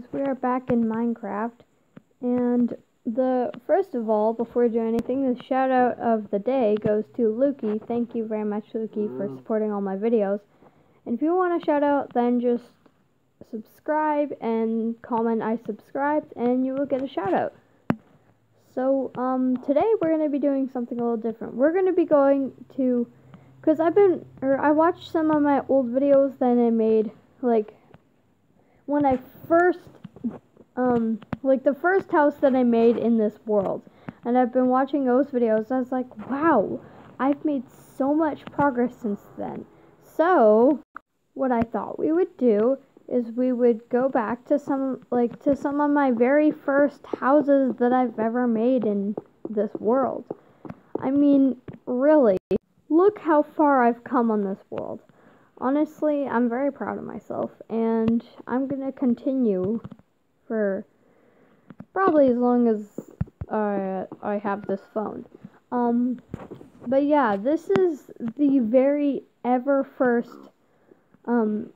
guys, we are back in Minecraft, and the first of all, before we do anything, the shout out of the day goes to Lukey. Thank you very much, Lukey, for supporting all my videos. And if you want a shout out, then just subscribe and comment I subscribed, and you will get a shout out. So, um, today we're gonna be doing something a little different. We're gonna be going to, cause I've been, or I watched some of my old videos that I made, like when I first, um, like the first house that I made in this world. And I've been watching those videos. I was like, wow, I've made so much progress since then. So, what I thought we would do is we would go back to some, like, to some of my very first houses that I've ever made in this world. I mean, really, look how far I've come on this world honestly, I'm very proud of myself, and I'm gonna continue for probably as long as I have this phone. Um, but yeah, this is the very ever first um,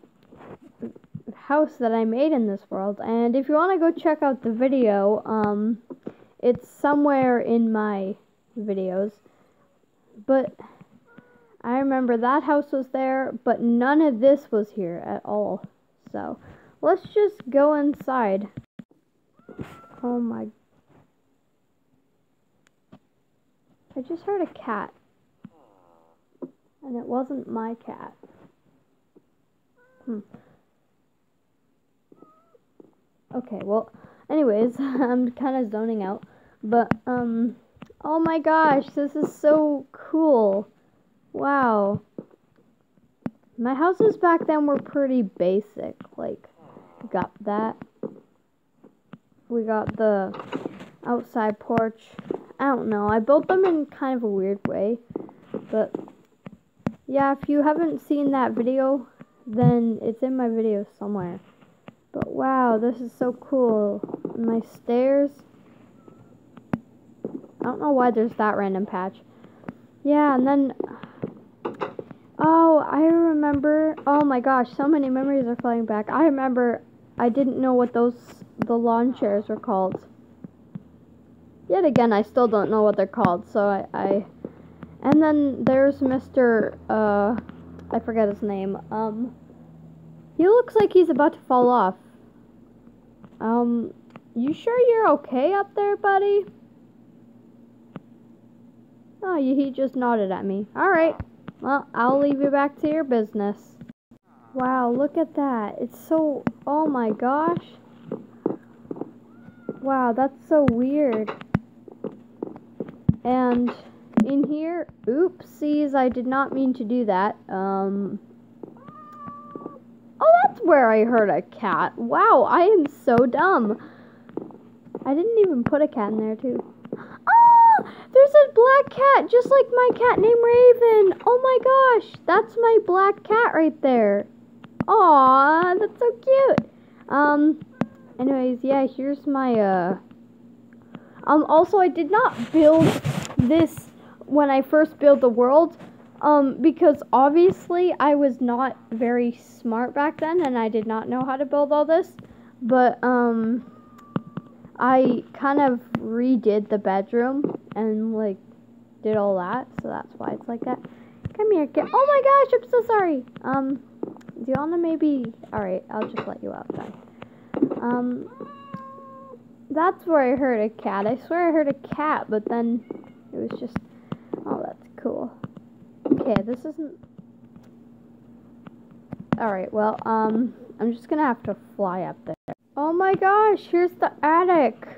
house that I made in this world, and if you want to go check out the video, um, it's somewhere in my videos, but I remember that house was there, but none of this was here at all. So, let's just go inside. Oh my. I just heard a cat. And it wasn't my cat. Hmm. Okay, well, anyways, I'm kind of zoning out. But, um, oh my gosh, this is so cool. Wow. My houses back then were pretty basic. Like, got that. We got the outside porch. I don't know. I built them in kind of a weird way. But, yeah, if you haven't seen that video, then it's in my video somewhere. But wow, this is so cool. My stairs. I don't know why there's that random patch. Yeah, and then I remember. Oh my gosh, so many memories are flying back. I remember I didn't know what those the lawn chairs were called. Yet again, I still don't know what they're called. So I, I and then there's Mr. Uh, I forget his name. Um, he looks like he's about to fall off. Um, you sure you're okay up there, buddy? Oh, he just nodded at me. All right. Well, I'll leave you back to your business. Wow, look at that. It's so... Oh my gosh. Wow, that's so weird. And in here... Oopsies, I did not mean to do that. Um... Oh, that's where I heard a cat. Wow, I am so dumb. I didn't even put a cat in there, too. Cat, just like my cat named Raven. Oh my gosh, that's my black cat right there. Aw, that's so cute. Um, anyways, yeah, here's my, uh, um, also, I did not build this when I first built the world, um, because obviously I was not very smart back then, and I did not know how to build all this, but, um, I kind of redid the bedroom and like did all that, so that's why it's like that. Come here, get. Oh my gosh, I'm so sorry. Um, do you wanna maybe? All right, I'll just let you out then. Um, that's where I heard a cat. I swear I heard a cat, but then it was just. Oh, that's cool. Okay, this isn't. All right, well, um, I'm just gonna have to fly up there. Oh my gosh, here's the attic.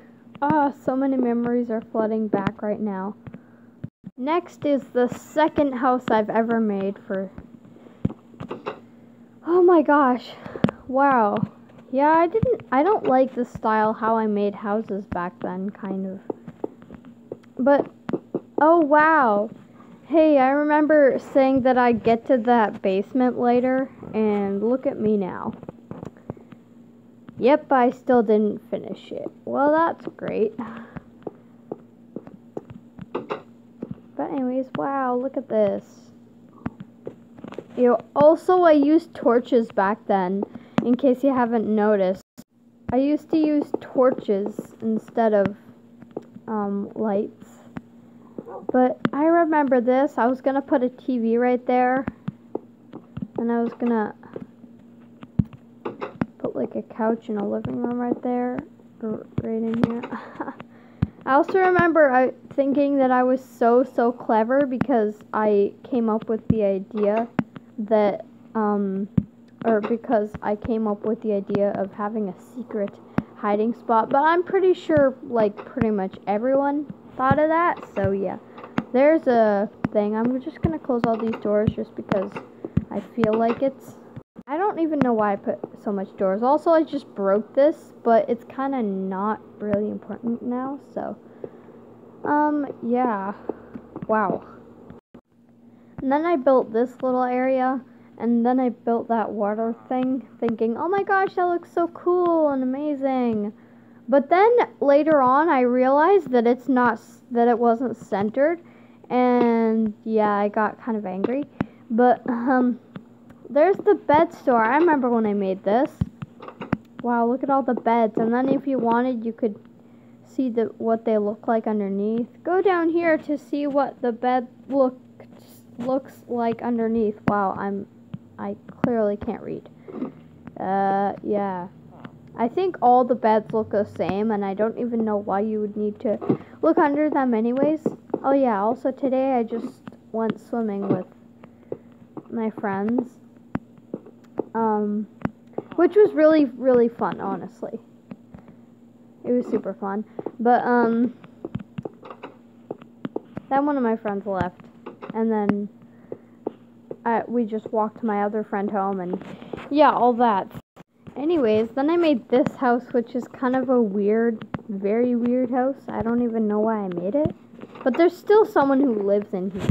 Ah, oh, so many memories are flooding back right now. Next is the second house I've ever made for... Oh my gosh. Wow. Yeah, I didn't... I don't like the style how I made houses back then, kind of. But... Oh, wow. Hey, I remember saying that I'd get to that basement later, and look at me now. Yep, I still didn't finish it. Well, that's great. But anyways, wow, look at this. You also I used torches back then, in case you haven't noticed. I used to use torches instead of um, lights. But I remember this. I was to put a TV right there. And I was to put like a couch in a living room right there. Right in here. I also remember I, thinking that I was so, so clever because I came up with the idea that, um, or because I came up with the idea of having a secret hiding spot. But I'm pretty sure, like, pretty much everyone thought of that. So, yeah. There's a thing. I'm just to close all these doors just because I feel like it's I don't even know why I put so much doors. Also, I just broke this, but it's kind of not really important now, so. Um, yeah. Wow. And then I built this little area, and then I built that water thing, thinking, oh my gosh, that looks so cool and amazing. But then later on, I realized that it's not, that it wasn't centered, and yeah, I got kind of angry. But, um, there's the bed store. I remember when I made this. Wow, look at all the beds. And then if you wanted, you could see the what they look like underneath. Go down here to see what the bed look looks like underneath. Wow, I'm I clearly can't read. Uh, yeah. I think all the beds look the same, and I don't even know why you would need to look under them anyways. Oh yeah, also today I just went swimming with my friends um, which was really, really fun, honestly. It was super fun. But, um, then one of my friends left, and then I, we just walked my other friend home, and yeah, all that. Anyways, then I made this house, which is kind of a weird, very weird house. I don't even know why I made it. But there's still someone who lives in here.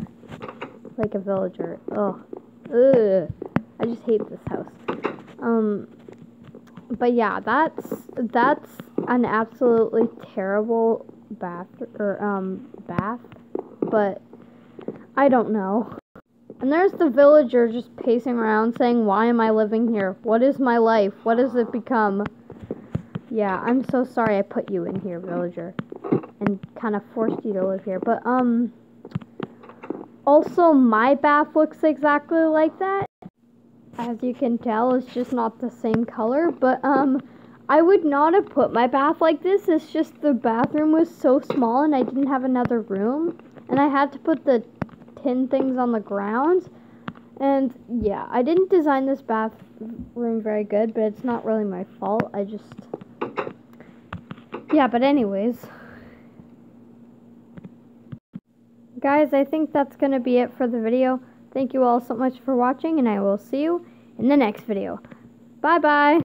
Like a villager. Ugh. Ugh. I just hate this house. Um, but yeah, that's that's an absolutely terrible bath or um bath, but I don't know. And there's the villager just pacing around saying, "Why am I living here? What is my life? What has it become?" Yeah, I'm so sorry I put you in here, villager, and kind of forced you to live here. But um also my bath looks exactly like that as you can tell, it's just not the same color. But, um, I would not have put my bath like this. It's just the bathroom was so small and I didn't have another room. And I had to put the tin things on the ground. And, yeah, I didn't design this bathroom very good, but it's not really my fault. I just... Yeah, but anyways... Guys, I think that's going to be it for the video. Thank you all so much for watching, and I will see you in the next video. Bye-bye.